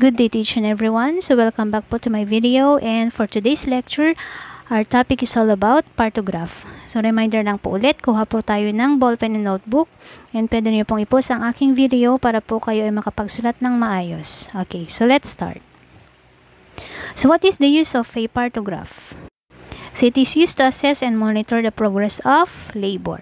Good day to each and everyone. So welcome back po to my video and for today's lecture, our topic is all about partograph. So reminder lang po ulit, kuha po tayo ng ballpen and notebook and pwede niyo pong ipost ang aking video para po kayo ay makapagsulat ng maayos. Okay, so let's start. So what is the use of a partograph? So it is used to assess and monitor the progress of labor.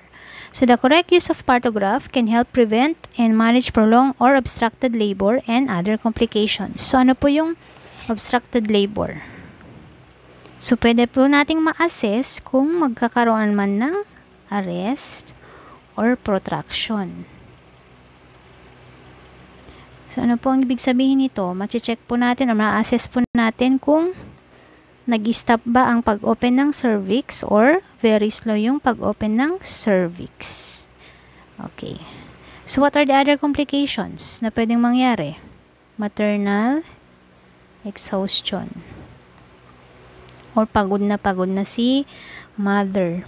So the correct use of partograph can help prevent and manage prolonged or obstructed labor and other complications. So ano po yung obstructed labor? So pwede po nating ma-assess kung magkakaroon man ng arrest or protraction. So ano po ang ibig sabihin nito? Mache-check po natin o ma-assess po natin kung nag-stop ba ang pag-open ng cervix or very slow yung pag-open ng cervix. Okay. So, what are the other complications na pwedeng mangyari? Maternal exhaustion. Or pagod na pagod na si mother.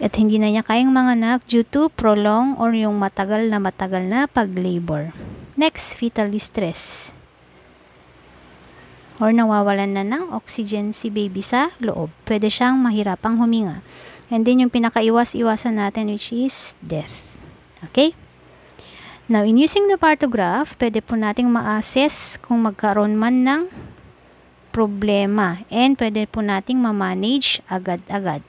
At hindi na niya kayang manganak due to prolong or yung matagal na matagal na pag-labor. Next, fetal distress or nawawalan na ng oxygen si baby sa loob. Pwede siyang mahirapang huminga. And then yung pinakaiwas-iwasan natin which is death. Okay? Now, in using the partograph, pwede po nating ma-assess kung magkaroon man ng problema and pwede po nating ma-manage agad-agad.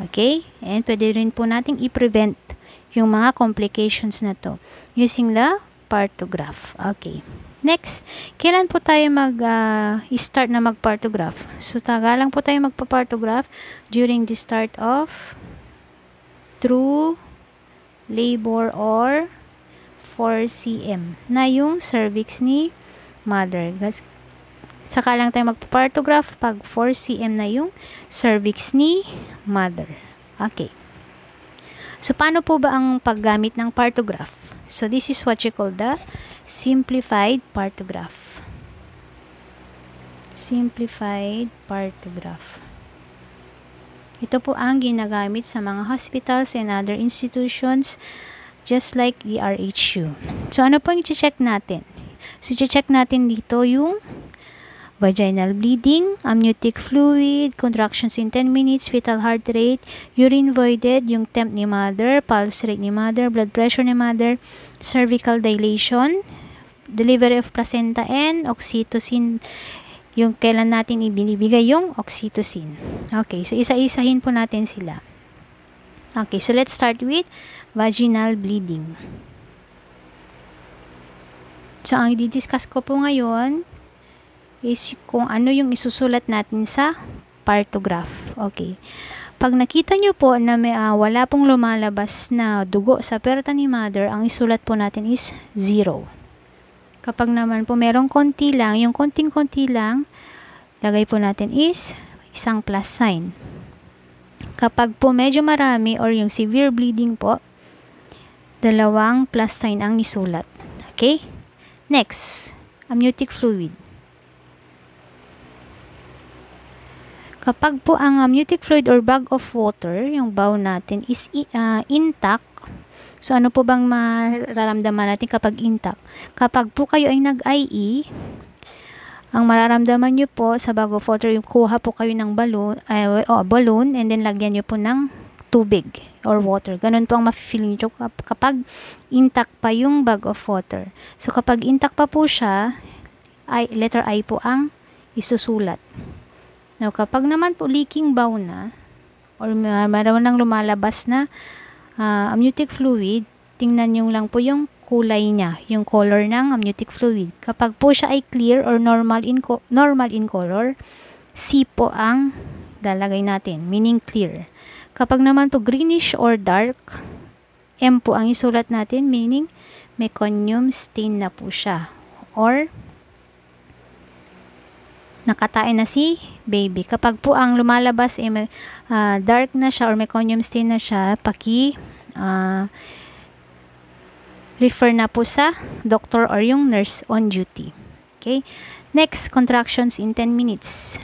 Okay? And pwede rin po nating i-prevent yung mga complications na to using the partograph. Okay. Next, kailan po tayo mag-start uh, na mag-partograph? So, tagalang po tayo magpa-partograph during the start of true labor or 4cm na yung cervix ni mother. Saka lang tayo magpa-partograph pag 4cm na yung cervix ni mother. Okay. So, paano po ba ang paggamit ng partograph? So, this is what you call the simplified partograph. Simplified partograph. Ito po ang ginagamit sa mga hospitals and other institutions just like the RHU. So, ano po yung check natin? So, check natin dito yung vaginal bleeding, amniotic fluid, contractions in 10 minutes, fetal heart rate, urine voided, yung temp ni mother, pulse rate ni mother, blood pressure ni mother, cervical dilation, delivery of placenta and oxytocin yung kailan natin ibinibigay yung oxytocin. Okay, so isa-isahin po natin sila. Okay, so let's start with vaginal bleeding. So, ang i-discuss ko po ngayon is kung ano yung isusulat natin sa partograph. Okay. Pag nakita nyo po na may, uh, wala pong lumalabas na dugo sa perta ni mother, ang isulat po natin is 0. Kapag naman po merong konti lang, yung konting-konti lang, lagay po natin is isang plus sign. Kapag po medyo marami or yung severe bleeding po, dalawang plus sign ang isulat. Okay? Next, amniotic fluid. Kapag po ang amniotic fluid or bag of water, yung bow natin is uh, intact, so ano po bang mararamdaman natin kapag intact? Kapag po kayo ay nag-IE, ang mararamdaman nyo po sa bag of water, yung kuha po kayo ng balloon, uh, oh, balloon and then lagyan nyo po ng tubig or water. Ganun po ang ma-feel nyo kapag intact pa yung bag of water. So kapag intact pa po siya, I, letter I po ang isusulat. Now, kapag naman po leaking bow na, or meron nang lumalabas na uh, amniotic fluid, tingnan nyo lang po yung kulay niya, yung color ng amniotic fluid. Kapag po siya ay clear or normal in, normal in color, C po ang lalagay natin, meaning clear. Kapag naman po greenish or dark, M po ang isulat natin, meaning meconium stain na po siya. Or nakatain na si baby. Kapag po ang lumalabas ay may, uh, dark na siya or meconium stain na siya, paki uh, refer na po sa doctor or yung nurse on duty. Okay? Next, contractions in 10 minutes.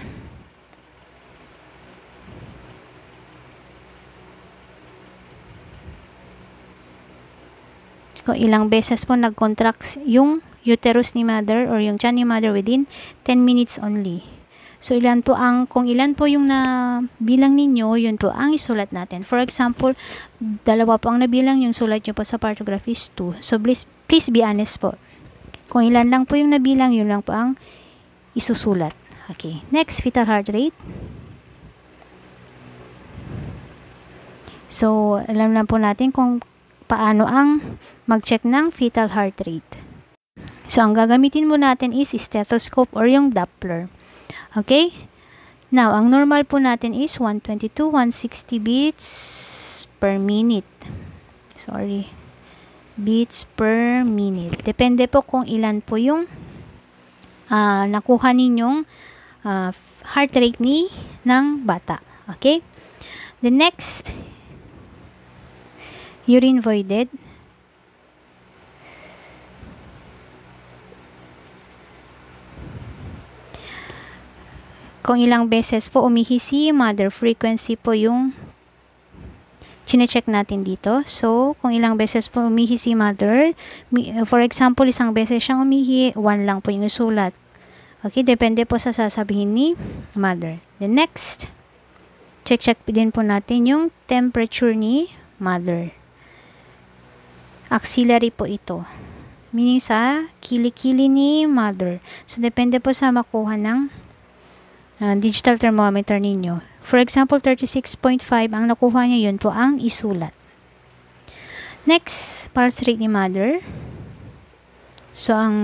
kung ilang beses po nag-contract yung uterus ni mother or yung tiyan ni mother within 10 minutes only. So, ilan po ang, kung ilan po yung na bilang ninyo, yun po ang isulat natin. For example, dalawa po ang nabilang, yung sulat nyo po sa partograph is 2. So, please, please be honest po. Kung ilan lang po yung nabilang, yun lang po ang isusulat. Okay. Next, fetal heart rate. So, alam na po natin kung paano ang mag-check ng fetal heart rate. So, ang gagamitin mo natin is stethoscope or yung Doppler. Okay? Now, ang normal po natin is 122, 160 beats per minute. Sorry. Beats per minute. Depende po kung ilan po yung uh, nakuha ninyong uh, heart rate ni ng bata. Okay? The next, urine voided. Kung ilang beses po umihi si mother, frequency po yung chinecheck natin dito. So, kung ilang beses po umihi mother, for example, isang beses siyang umihi, one lang po yung sulat. Okay, depende po sa sasabihin ni mother. The next, check-check din po natin yung temperature ni mother. Axillary po ito. Meaning sa kilikili ni mother. So, depende po sa makuha ng uh, digital thermometer ninyo. For example, 36.5 ang nakuha niya yun po ang isulat. Next, pulse rate ni mother. So, ang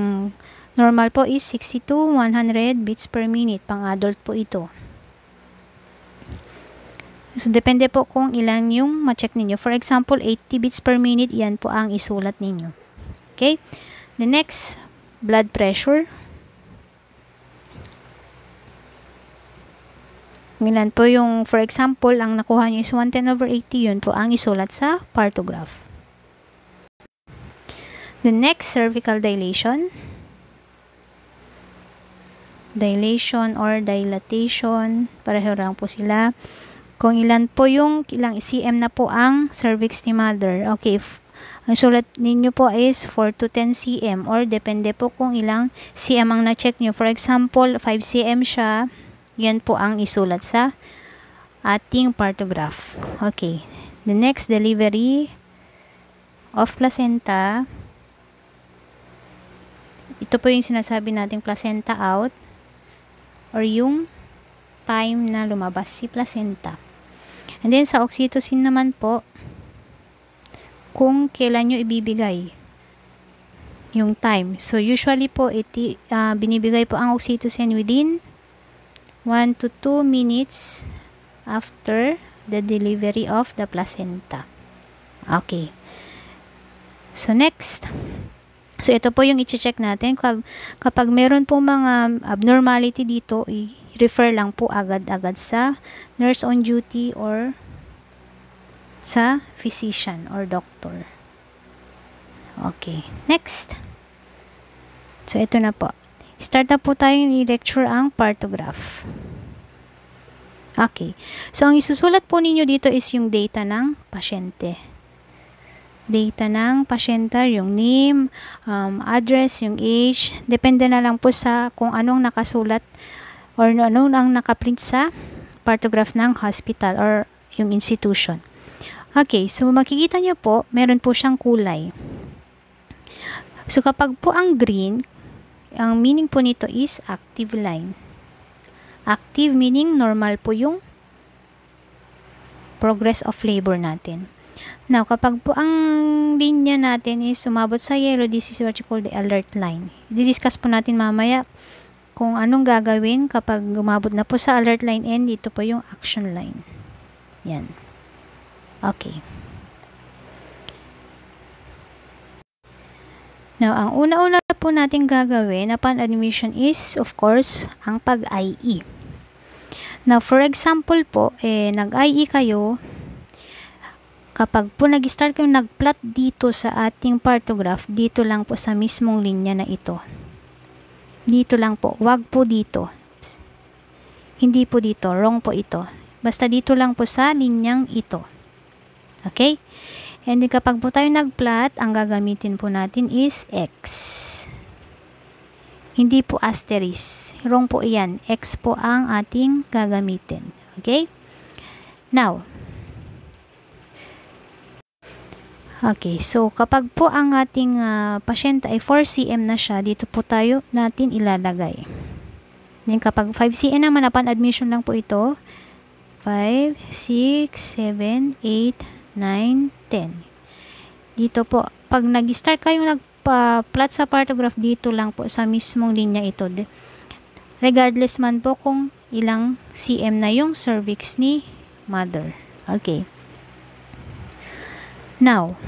normal po is 62, 100 beats per minute. Pang adult po ito. So, depende po kung ilan yung ma-check ninyo. For example, 80 beats per minute, yan po ang isulat ninyo. Okay? The next, blood pressure. Milan po yung, for example, ang nakuha niyo is 110 over 80, yun po ang isulat sa partograph. The next, cervical dilation. Dilation or dilatation, pareho lang po sila. Kung ilan po yung, ilang cm na po ang cervix ni mother. Okay, ang sulat ninyo po is 4 to 10 cm or depende po kung ilang cm ang na-check nyo. For example, 5 cm siya, yan po ang isulat sa ating partograph. Okay. The next delivery of placenta. Ito po yung sinasabi nating placenta out or yung time na lumabas si placenta. And then sa oxytocin naman po, kung kailan nyo ibibigay yung time. So usually po, iti, uh, binibigay po ang oxytocin within 1 to 2 minutes after the delivery of the placenta. Okay. So, next. So, ito po yung i-check natin. Kapag, kapag meron po mga abnormality dito, i-refer lang po agad-agad sa nurse on duty or sa physician or doctor. Okay. Next. So, ito na po. Start na po tayo i-lecture ang partograph. Okay. So, ang isusulat po ninyo dito is yung data ng pasyente. Data ng pasyente, yung name, um, address, yung age. Depende na lang po sa kung anong nakasulat or ano ang nakaprint sa partograph ng hospital or yung institution. Okay, so makikita nyo po, meron po siyang kulay. So kapag po ang green, ang meaning po nito is active line. Active meaning normal po yung progress of labor natin. Now, kapag po ang linya natin is sumabot sa yellow, this is what you call the alert line. Didiscuss po natin mamaya kung anong gagawin kapag umabot na po sa alert line and dito po yung action line. Yan. Okay. Now, ang una-una po natin gagawin upon admission is, of course, ang pag-IE. Now, for example po, eh, nag-IE kayo, kapag po nag-start kayo nag-plot dito sa ating partograph, dito lang po sa mismong linya na ito. Dito lang po, wag po dito. Hindi po dito, wrong po ito. Basta dito lang po sa linyang ito. Okay? And kapag po tayo nag-plot, ang gagamitin po natin is X. Hindi po asterisk. Wrong po iyan. X po ang ating gagamitin. Okay? Now, Okay, so kapag po ang ating uh, pasyente ay 4cm na siya, dito po tayo natin ilalagay. Then kapag 5cm naman upon admission lang po ito, 5, 6, 7, 8, 9, 10. Dito po, pag nag-start kayong nagpa-plot sa partograph, dito lang po sa mismong linya ito. Regardless man po kung ilang cm na yung cervix ni mother. Okay. Now,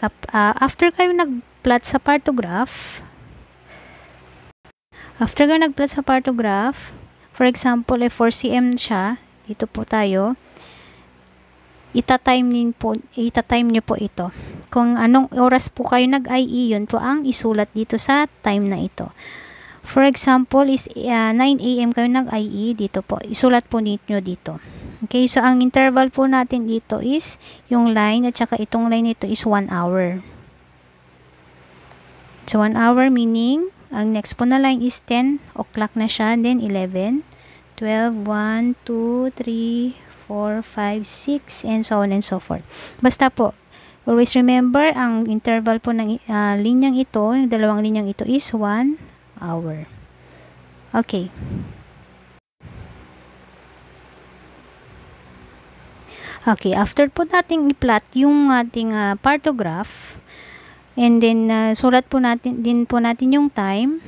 uh, after kayo nag-plot sa partograph, after kayo nag-plot sa partograph, for example, eh 4cm siya, dito po tayo, ita-time din po, ita-time niyo po ito. Kung anong oras po kayo nag-IE, yun po ang isulat dito sa time na ito. For example, is uh, 9 a.m. kayo nag-IE, dito po, isulat po ninyo dito. Okay, so ang interval po natin dito is yung line at saka itong line nito is 1 hour. So 1 hour meaning ang next po na line is 10 o'clock na siya, then 11, 12, 1, 2, 3, 4, 5, 6, and so on and so forth. Basta po, always remember, ang interval po ng uh, linyang ito, yung dalawang linyang ito is 1 hour. Okay. Okay, after po nating i-plot yung ating uh, partograph, and then uh, sulat po natin din po natin yung time,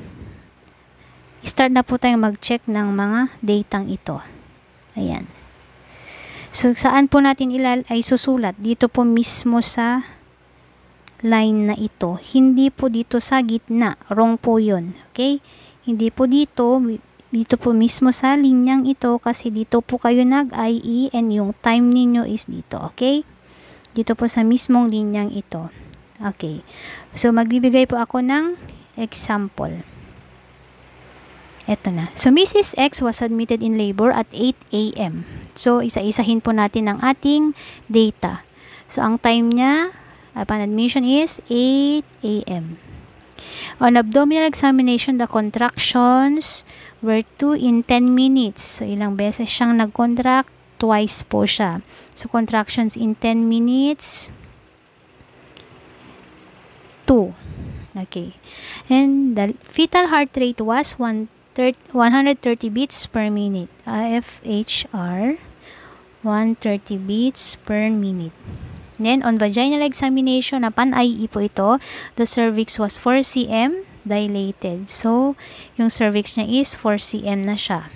start na po tayong mag-check ng mga datang ito. Ayan. So, saan po natin ilal ay susulat? Dito po mismo sa line na ito. Hindi po dito sa gitna. Wrong po yun. Okay? Hindi po dito dito po mismo sa linyang ito kasi dito po kayo nag-IE and yung time ninyo is dito, okay? Dito po sa mismong linyang ito. Okay. So, magbibigay po ako ng example. Ito na. So, Mrs. X was admitted in labor at 8 a.m. So, isa-isahin po natin ang ating data. So, ang time niya upon admission is 8 a.m. On abdominal examination, the contractions were 2 in 10 minutes. So, ilang beses siyang nag-contract? Twice po siya. So, contractions in 10 minutes. 2. Okay. And the fetal heart rate was 130 beats per minute. Uh, FHR, 130 beats per minute. Then, on vaginal examination, upon IE po ito, the cervix was 4 cm dilated. So, yung cervix niya is 4 cm na siya.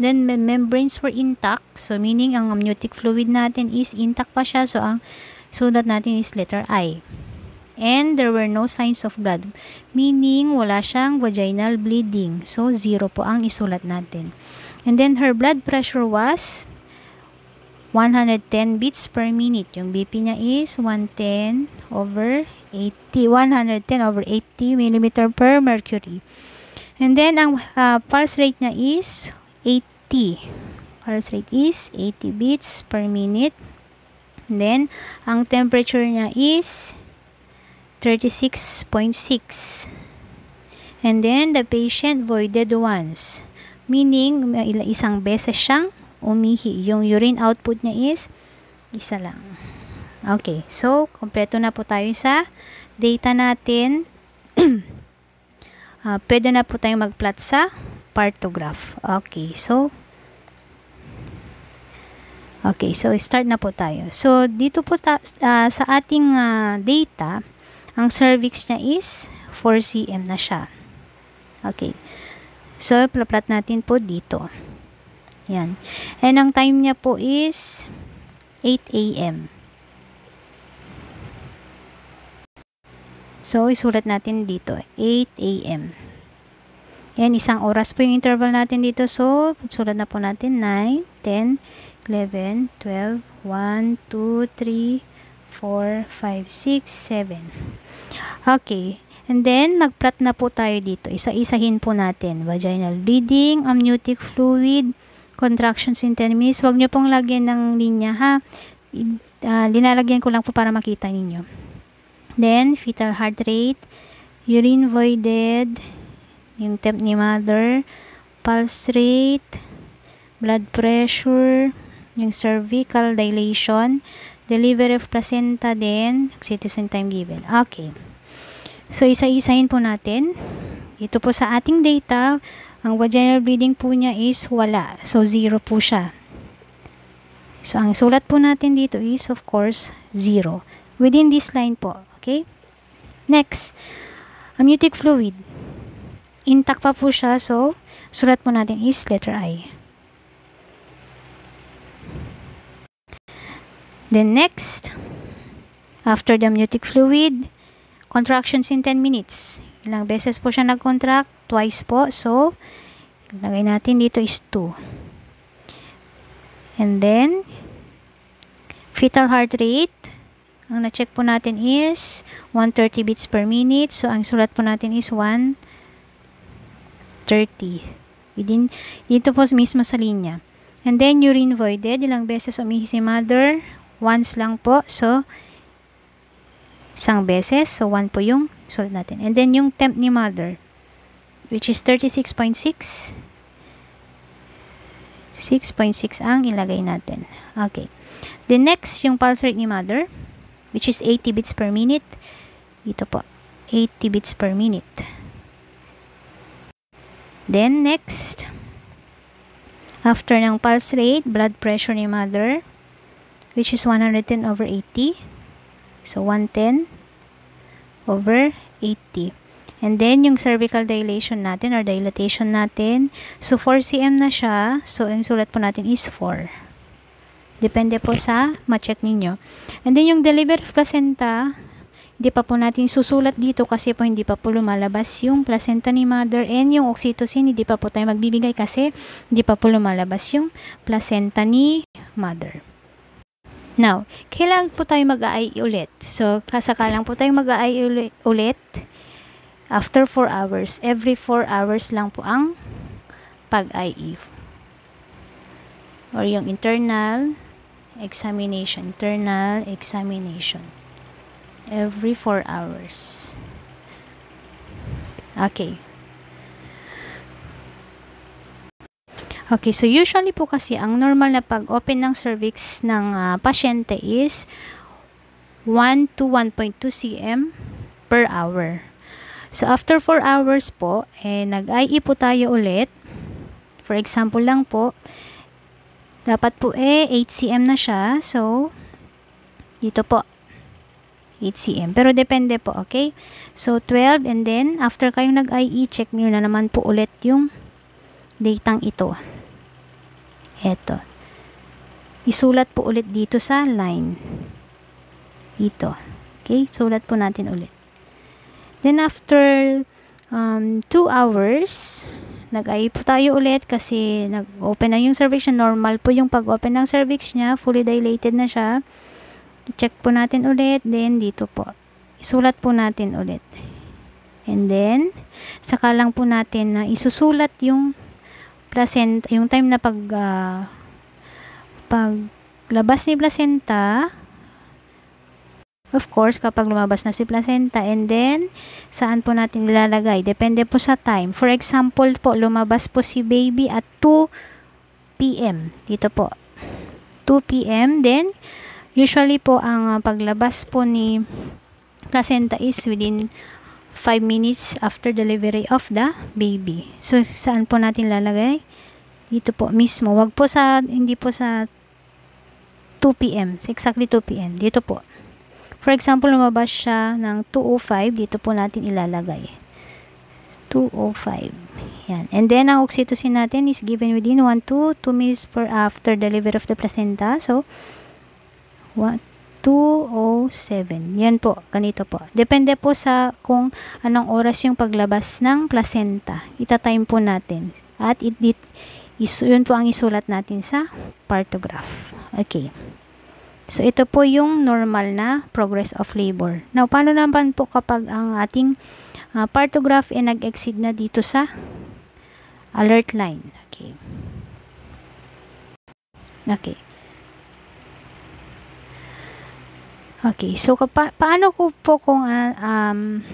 Then, membranes were intact. So, meaning, ang amniotic fluid natin is intact pa siya. So, ang sulat natin is letter I. And there were no signs of blood. Meaning, wala siyang vaginal bleeding. So, zero po ang isulat natin. And then, her blood pressure was 110 beats per minute. Yung BP niya is 110 over 80, 110 over 80 millimeter per mercury. And then, ang uh, pulse rate niya is 80. Pulse rate is 80 beats per minute. And then, ang temperature niya is 36.6. And then, the patient voided once. Meaning, isang beses siyang umihi. Yung urine output niya is isa lang. Okay, so kompleto na po tayo sa data natin. uh, pwede na po tayong mag-plot sa partograph. Okay, so Okay, so start na po tayo. So dito po ta, uh, sa ating uh, data, ang cervix niya is 4 cm na siya. Okay. So plot natin po dito. Yan. And ang time niya po is 8 a.m. So, isulat natin dito, 8 a.m. Yan, isang oras po yung interval natin dito. So, sulat na po natin 9, 10, 11, 12, 1, 2, 3, 4, 5, 6, 7. Okay. And then, mag-plot na po tayo dito. Isa-isahin po natin. Vaginal bleeding, amniotic fluid, contractions in 10 minutes. Huwag nyo pong lagyan ng linya ha. uh, linalagyan ko lang po para makita ninyo. Then, fetal heart rate, urine voided, yung temp ni mother, pulse rate, blood pressure, yung cervical dilation, delivery of placenta din, citizen time given. Okay. So, isa-isahin po natin. Ito po sa ating data, ang vaginal bleeding po niya is wala. So, zero po siya. So, ang sulat po natin dito is, of course, 0. Within this line po. Okay? Next, amniotic fluid. Intact pa po siya. So, sulat po natin is letter I. Then next, after the amniotic fluid, contractions in 10 minutes. Ilang beses po siya nag-contract? Twice po. So, lagay natin dito is 2. And then, fetal heart rate, ang na-check po natin is 130 beats per minute. So, ang sulat po natin is 130. Within, dito po mismo sa linya. And then, urine voided. Ilang beses umihi si mother? Once lang po. So, isang beses. So, 1 po yung sulat natin. And then, yung temp ni mother, which is 36.6. 6.6 ang ilagay natin. Okay. The next, yung pulse rate ni mother, which is 80 beats per minute. Dito po, 80 beats per minute. Then, next, after ng pulse rate, blood pressure ni mother, which is 110 over 80. So, 110 over 80. And then, yung cervical dilation natin or dilatation natin. So, 4 cm na siya. So, ang sulat po natin is 4. Depende po sa ma-check ninyo. And then, yung delivery of placenta, hindi pa po natin susulat dito kasi po hindi pa po lumalabas yung placenta ni mother and yung oxytocin, hindi pa po tayo magbibigay kasi hindi pa po lumalabas yung placenta ni mother. Now, kailangan po tayo mag-AI ulit. So, kasakalang po tayo mag-AI ulit after 4 hours. Every 4 hours lang po ang pag-IE. Or yung internal examination. Internal examination. Every 4 hours. Okay. Okay, so usually po kasi ang normal na pag-open ng cervix ng uh, pasyente is 1 to 1.2 cm per hour. So, after 4 hours po, eh, nag-IE po tayo ulit. For example lang po, dapat po eh, 8 cm na siya. So, dito po, 8 cm. Pero depende po, okay? So, 12 and then, after kayo nag-IE, check nyo na naman po ulit yung datang ito. Ito. Isulat po ulit dito sa line. Dito. Okay? Sulat po natin ulit. Then after um, 2 hours, nag-AI po tayo ulit kasi nag-open na yung cervix niya. Normal po yung pag-open ng cervix niya. Fully dilated na siya. I-check po natin ulit. Then dito po. Isulat po natin ulit. And then, saka lang po natin na isusulat yung placenta, yung time na pag uh, paglabas ni placenta Of course, kapag lumabas na si placenta and then, saan po natin ilalagay? Depende po sa time. For example po, lumabas po si baby at 2 p.m. Dito po. 2 p.m. Then, usually po, ang uh, paglabas po ni placenta is within 5 minutes after delivery of the baby. So, saan po natin lalagay? Dito po mismo. Wag po sa, hindi po sa 2 p.m. Exactly 2 p.m. Dito po. For example, lumabas siya ng 205, dito po natin ilalagay. 205. Yan. And then, ang oxytocin natin is given within 1 to 2 minutes per after delivery of the placenta. So, 1, 207. Yan po, ganito po. Depende po sa kung anong oras yung paglabas ng placenta. Ita-time po natin. At it, it, is, yun po ang isulat natin sa partograph. Okay. So, ito po yung normal na progress of labor. Now, paano naman po kapag ang ating uh, partograph ay nag-exceed na dito sa alert line? Okay. Okay. Okay, so pa paano ko po kung uh, um,